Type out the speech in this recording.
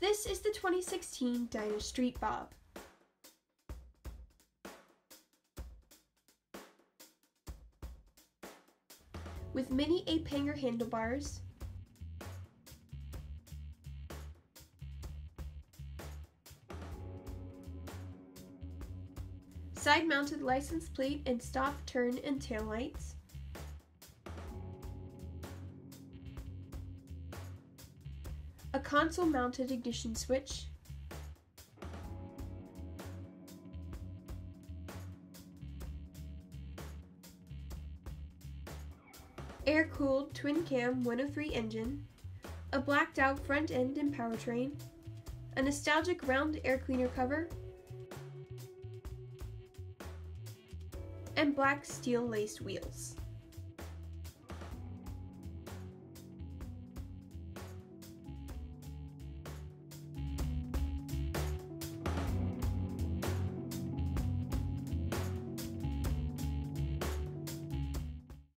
This is the 2016 Dyna Street Bob. With mini ape hanger handlebars, side-mounted license plate and stop, turn, and tail lights, a console-mounted ignition switch, air-cooled twin-cam 103 engine, a blacked-out front end and powertrain, a nostalgic round air cleaner cover, and black steel laced wheels.